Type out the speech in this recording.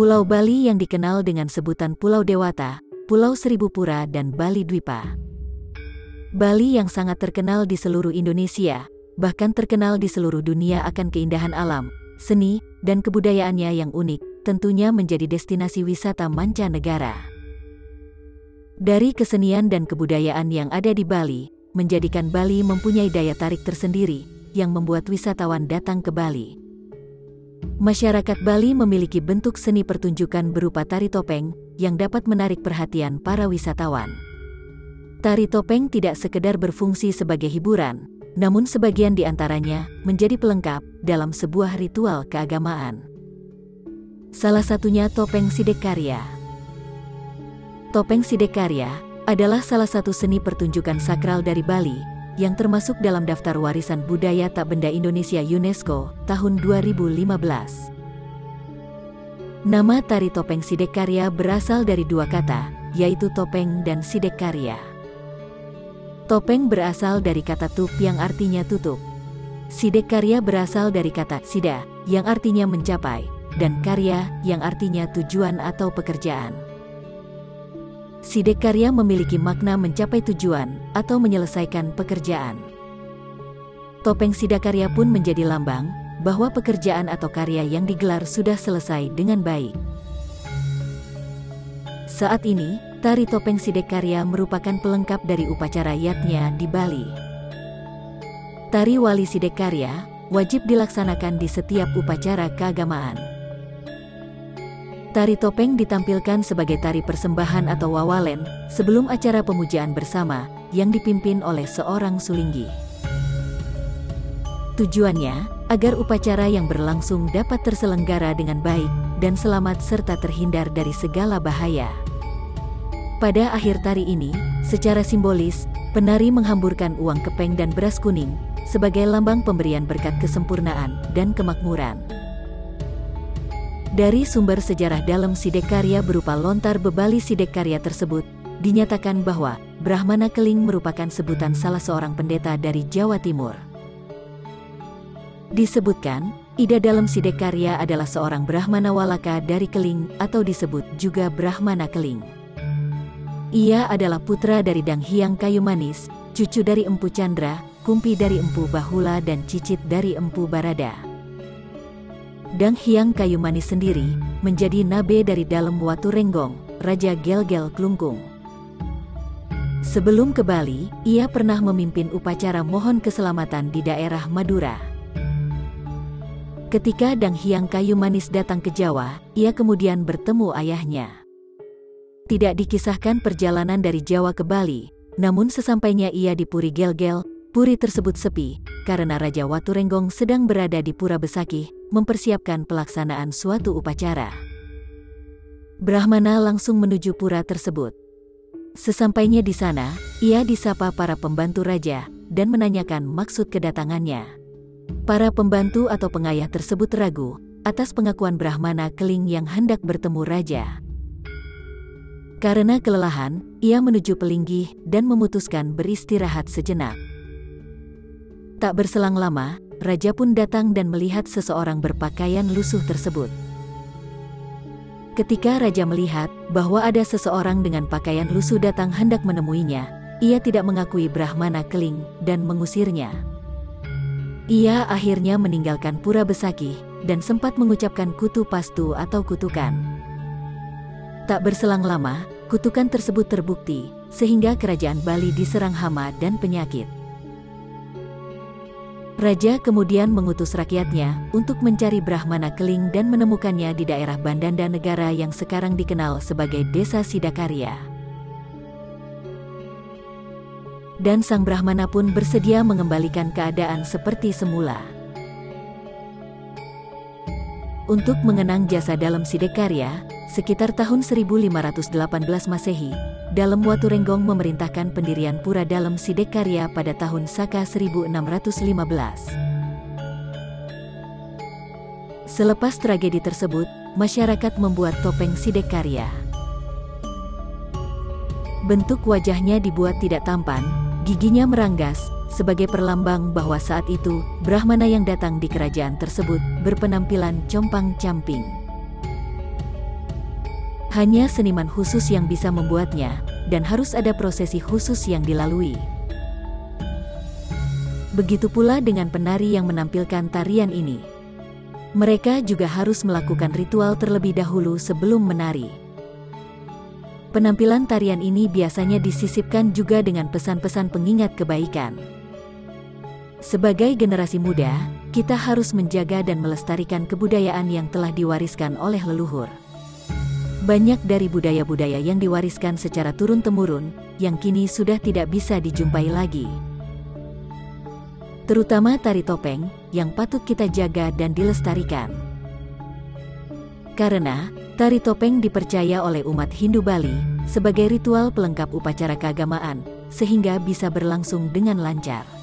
Pulau Bali yang dikenal dengan sebutan Pulau Dewata, Pulau Seribu Pura dan Bali Dwipa. Bali yang sangat terkenal di seluruh Indonesia, bahkan terkenal di seluruh dunia akan keindahan alam, seni, dan kebudayaannya yang unik, tentunya menjadi destinasi wisata mancanegara. Dari kesenian dan kebudayaan yang ada di Bali, menjadikan Bali mempunyai daya tarik tersendiri, yang membuat wisatawan datang ke Bali. Masyarakat Bali memiliki bentuk seni pertunjukan berupa tari topeng, yang dapat menarik perhatian para wisatawan. Tari topeng tidak sekedar berfungsi sebagai hiburan, namun sebagian di antaranya menjadi pelengkap dalam sebuah ritual keagamaan. Salah satunya topeng Sidekarya. Topeng Sidekarya adalah salah satu seni pertunjukan sakral dari Bali yang termasuk dalam daftar warisan budaya tak benda Indonesia UNESCO tahun 2015. Nama tari topeng Sidekarya berasal dari dua kata, yaitu topeng dan Sidekarya. Topeng berasal dari kata tup yang artinya tutup. Sidekarya berasal dari kata sida, yang artinya mencapai, dan karya, yang artinya tujuan atau pekerjaan. Sidekarya memiliki makna mencapai tujuan atau menyelesaikan pekerjaan. Topeng Sidakarya pun menjadi lambang bahwa pekerjaan atau karya yang digelar sudah selesai dengan baik. Saat ini, tari topeng Sidekarya merupakan pelengkap dari upacara yatnya di Bali. Tari wali Sidekarya wajib dilaksanakan di setiap upacara keagamaan. Tari topeng ditampilkan sebagai tari persembahan atau wawalen sebelum acara pemujaan bersama yang dipimpin oleh seorang sulinggi. Tujuannya agar upacara yang berlangsung dapat terselenggara dengan baik dan selamat serta terhindar dari segala bahaya. Pada akhir tari ini, secara simbolis, penari menghamburkan uang kepeng dan beras kuning sebagai lambang pemberian berkat kesempurnaan dan kemakmuran. Dari sumber sejarah dalam Sidekarya berupa lontar bebali Sidekarya tersebut, dinyatakan bahwa Brahmana Keling merupakan sebutan salah seorang pendeta dari Jawa Timur. Disebutkan, Ida dalam Sidekarya adalah seorang Brahmana Walaka dari Keling atau disebut juga Brahmana Keling. Ia adalah putra dari Dang Hyang Kayu Manis, cucu dari Empu Chandra, Kumpi dari Empu Bahula dan Cicit dari Empu Barada. Dang Hyang Kayu Manis sendiri menjadi nabe dari dalam Watu Renggong, Raja Gel-Gel Klungkung. Sebelum ke Bali, ia pernah memimpin upacara mohon keselamatan di daerah Madura. Ketika Dang Hyang Kayu Manis datang ke Jawa, ia kemudian bertemu ayahnya. Tidak dikisahkan perjalanan dari Jawa ke Bali, namun sesampainya ia di Puri Gel-Gel, Puri tersebut sepi, karena Raja Watu Renggong sedang berada di Pura Besakih, mempersiapkan pelaksanaan suatu upacara. Brahmana langsung menuju pura tersebut. Sesampainya di sana, ia disapa para pembantu raja dan menanyakan maksud kedatangannya. Para pembantu atau pengayah tersebut ragu atas pengakuan Brahmana Keling yang hendak bertemu raja. Karena kelelahan, ia menuju Pelinggih dan memutuskan beristirahat sejenak. Tak berselang lama, raja pun datang dan melihat seseorang berpakaian lusuh tersebut. Ketika raja melihat bahwa ada seseorang dengan pakaian lusuh datang hendak menemuinya, ia tidak mengakui Brahmana Keling dan mengusirnya. Ia akhirnya meninggalkan pura Besakih dan sempat mengucapkan kutu pastu atau kutukan. Tak berselang lama, kutukan tersebut terbukti, sehingga kerajaan Bali diserang hama dan penyakit. Raja kemudian mengutus rakyatnya untuk mencari Brahmana Keling dan menemukannya di daerah Bandanda Negara yang sekarang dikenal sebagai Desa Sidakarya. Dan sang Brahmana pun bersedia mengembalikan keadaan seperti semula. Untuk mengenang jasa dalam Sidakarya, sekitar tahun 1518 Masehi, dalam Watu Renggong memerintahkan pendirian pura dalam Sidekarya pada tahun Saka 1615. Selepas tragedi tersebut, masyarakat membuat topeng Sidekarya. Bentuk wajahnya dibuat tidak tampan, giginya meranggas, sebagai perlambang bahwa saat itu, Brahmana yang datang di kerajaan tersebut berpenampilan compang-camping. Hanya seniman khusus yang bisa membuatnya, dan harus ada prosesi khusus yang dilalui. Begitu pula dengan penari yang menampilkan tarian ini. Mereka juga harus melakukan ritual terlebih dahulu sebelum menari. Penampilan tarian ini biasanya disisipkan juga dengan pesan-pesan pengingat kebaikan. Sebagai generasi muda, kita harus menjaga dan melestarikan kebudayaan yang telah diwariskan oleh leluhur. Banyak dari budaya-budaya yang diwariskan secara turun-temurun, yang kini sudah tidak bisa dijumpai lagi. Terutama tari topeng, yang patut kita jaga dan dilestarikan. Karena, Tari topeng dipercaya oleh umat Hindu Bali sebagai ritual pelengkap upacara keagamaan, sehingga bisa berlangsung dengan lancar.